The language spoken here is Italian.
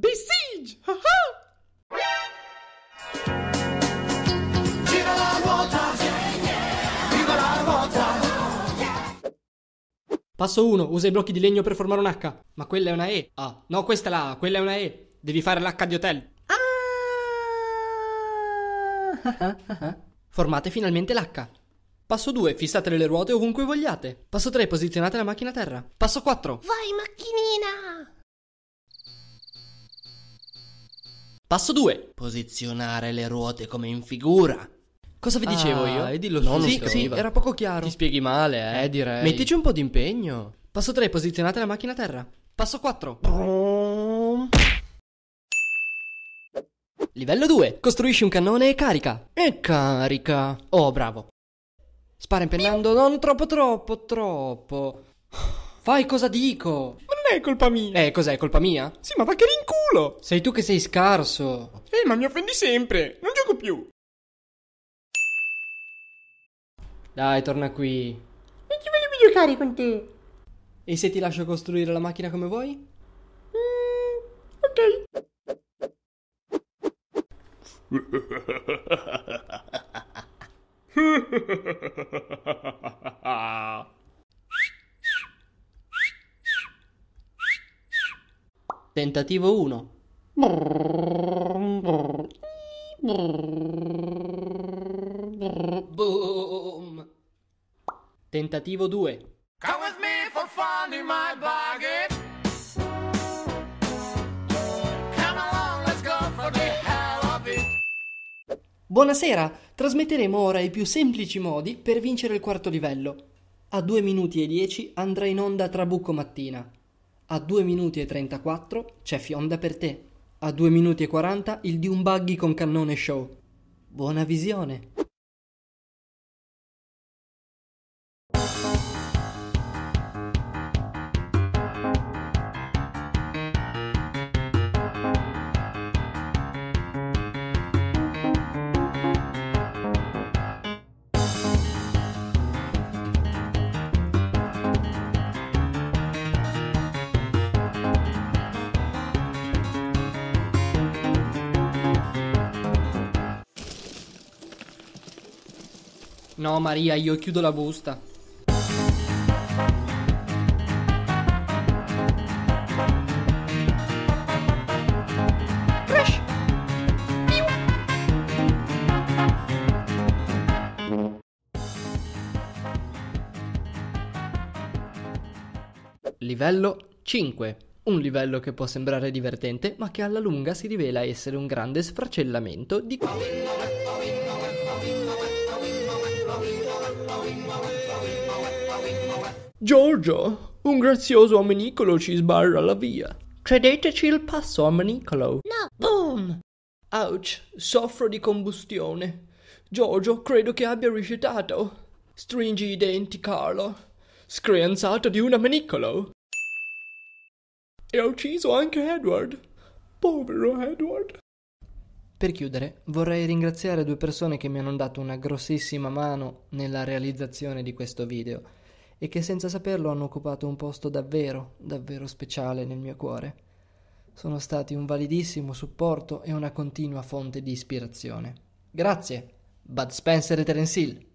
The Siege! Gira la ruota, viva la ruota. Passo 1. Usa i blocchi di legno per formare un H. Ma quella è una E. Ah, no, questa è la A, quella è una E. Devi fare l'H di hotel. Ah! Formate finalmente l'H. Passo 2. Fissate le ruote ovunque vogliate. Passo 3. Posizionate la macchina a terra. Passo 4. Vai macchinina! Passo 2. Posizionare le ruote come in figura. Cosa vi dicevo Ah, io? e dillo no, sì, sì, era poco chiaro. Ti spieghi male, eh, direi. Mettici un po' di impegno. Passo 3. Posizionate la macchina a terra. Passo 4. Livello 2. Costruisci un cannone e carica. E carica. Oh, bravo. Spara impennando non troppo troppo troppo. Fai cosa dico. Non è colpa mia. Eh, cos'è? Colpa mia? Sì, ma va che rinculo. Sei tu che sei scarso. Eh, ma mi offendi sempre. Non gioco più. Dai, torna qui. E chi voglio giocare con te? E se ti lascio costruire la macchina come vuoi? Mm, ok. Tentativo 1. Boom. Tentativo 2. Come with me for fun in my bargain. Come along, let's go for the hell of it. Buonasera, trasmetteremo ora i più semplici modi per vincere il quarto livello. A 2 minuti e 10 andrà in onda Trabucco Mattina. A 2 minuti e 34 c'è Fionda per te. A 2 minuti e 40 il di un buggy con cannone show. Buona visione! No, Maria, io chiudo la busta. Livello 5. Un livello che può sembrare divertente, ma che alla lunga si rivela essere un grande sfracellamento di... Giorgio, un grazioso ammanicolo ci sbarra la via. Cedeteci il passo ammanicolo. No, boom! Ouch, soffro di combustione. Giorgio, credo che abbia rifiutato. Stringi i denti, Carlo. Screanzato di un ammanicolo. E ha ucciso anche Edward. Povero Edward. Per chiudere, vorrei ringraziare due persone che mi hanno dato una grossissima mano nella realizzazione di questo video e che senza saperlo hanno occupato un posto davvero, davvero speciale nel mio cuore. Sono stati un validissimo supporto e una continua fonte di ispirazione. Grazie, Bud Spencer e Terence Hill.